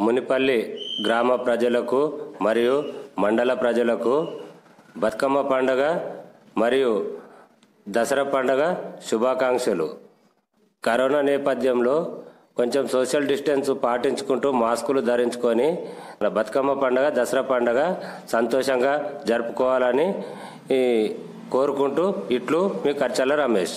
మునిపల్లి గ్రామ ప్రజలకు మరియు మండల ప్రజలకు బతుకమ్మ పండుగ మరియు దసరా పండుగ శుభాకాంక్షలు. కరోనా నేపథ్యంలో కొంచెం సోషల్ డిస్టెన్స్ పాటించుకుంటూ మాస్కులు ధరించుకొని బతుకమ్మ పండుగ దసరా పండుగ సంతోషంగా జరుపుకోవాలని ఈ కోరుకుంటూ ఇట్లు మీ ఖర్చల రమేష్.